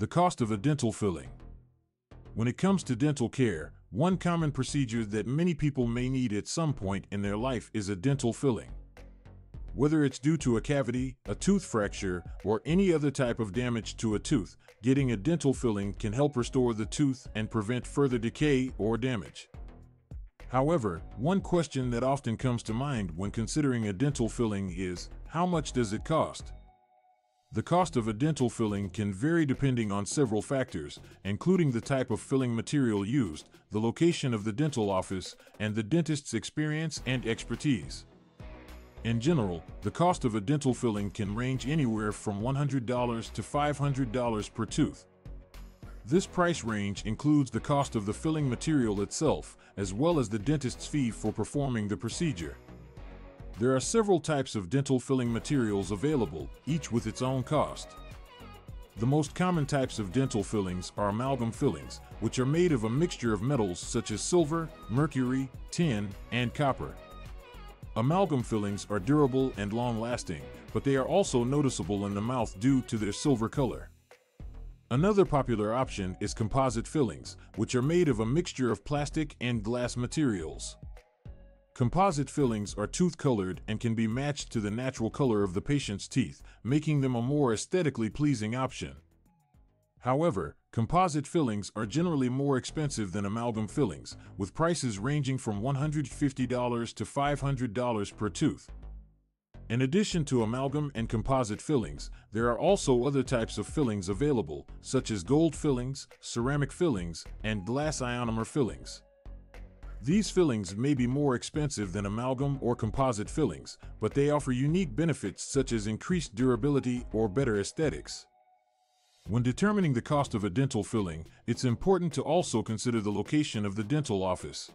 The cost of a dental filling. When it comes to dental care, one common procedure that many people may need at some point in their life is a dental filling. Whether it's due to a cavity, a tooth fracture, or any other type of damage to a tooth, getting a dental filling can help restore the tooth and prevent further decay or damage. However, one question that often comes to mind when considering a dental filling is how much does it cost? The cost of a dental filling can vary depending on several factors, including the type of filling material used, the location of the dental office, and the dentist's experience and expertise. In general, the cost of a dental filling can range anywhere from $100 to $500 per tooth. This price range includes the cost of the filling material itself, as well as the dentist's fee for performing the procedure. There are several types of dental filling materials available, each with its own cost. The most common types of dental fillings are amalgam fillings, which are made of a mixture of metals such as silver, mercury, tin, and copper. Amalgam fillings are durable and long-lasting, but they are also noticeable in the mouth due to their silver color. Another popular option is composite fillings, which are made of a mixture of plastic and glass materials. Composite fillings are tooth-colored and can be matched to the natural color of the patient's teeth, making them a more aesthetically pleasing option. However, composite fillings are generally more expensive than amalgam fillings, with prices ranging from $150 to $500 per tooth. In addition to amalgam and composite fillings, there are also other types of fillings available, such as gold fillings, ceramic fillings, and glass ionomer fillings. These fillings may be more expensive than amalgam or composite fillings, but they offer unique benefits such as increased durability or better aesthetics. When determining the cost of a dental filling, it's important to also consider the location of the dental office.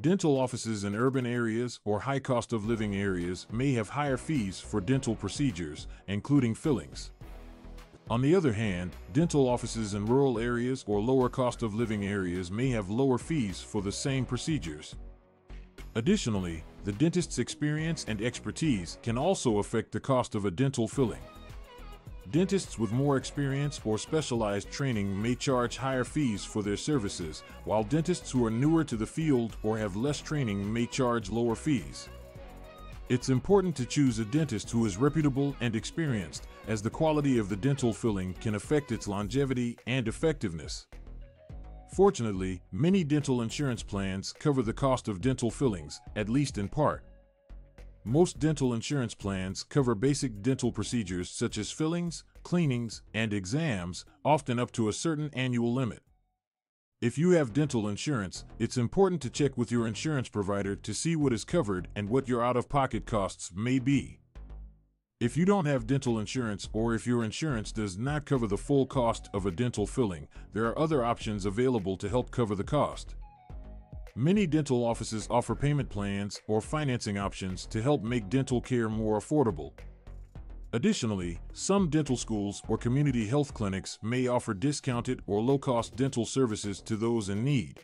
Dental offices in urban areas or high cost of living areas may have higher fees for dental procedures, including fillings. On the other hand, dental offices in rural areas or lower cost of living areas may have lower fees for the same procedures. Additionally, the dentist's experience and expertise can also affect the cost of a dental filling. Dentists with more experience or specialized training may charge higher fees for their services, while dentists who are newer to the field or have less training may charge lower fees. It's important to choose a dentist who is reputable and experienced, as the quality of the dental filling can affect its longevity and effectiveness. Fortunately, many dental insurance plans cover the cost of dental fillings, at least in part. Most dental insurance plans cover basic dental procedures such as fillings, cleanings, and exams, often up to a certain annual limit. If you have dental insurance, it's important to check with your insurance provider to see what is covered and what your out of pocket costs may be. If you don't have dental insurance or if your insurance does not cover the full cost of a dental filling, there are other options available to help cover the cost. Many dental offices offer payment plans or financing options to help make dental care more affordable. Additionally, some dental schools or community health clinics may offer discounted or low-cost dental services to those in need.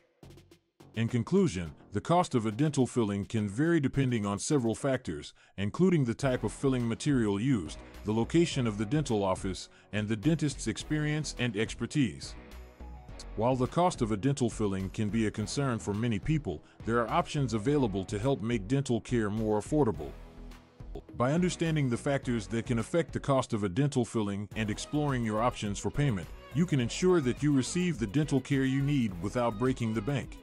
In conclusion, the cost of a dental filling can vary depending on several factors, including the type of filling material used, the location of the dental office, and the dentist's experience and expertise. While the cost of a dental filling can be a concern for many people, there are options available to help make dental care more affordable. By understanding the factors that can affect the cost of a dental filling and exploring your options for payment, you can ensure that you receive the dental care you need without breaking the bank.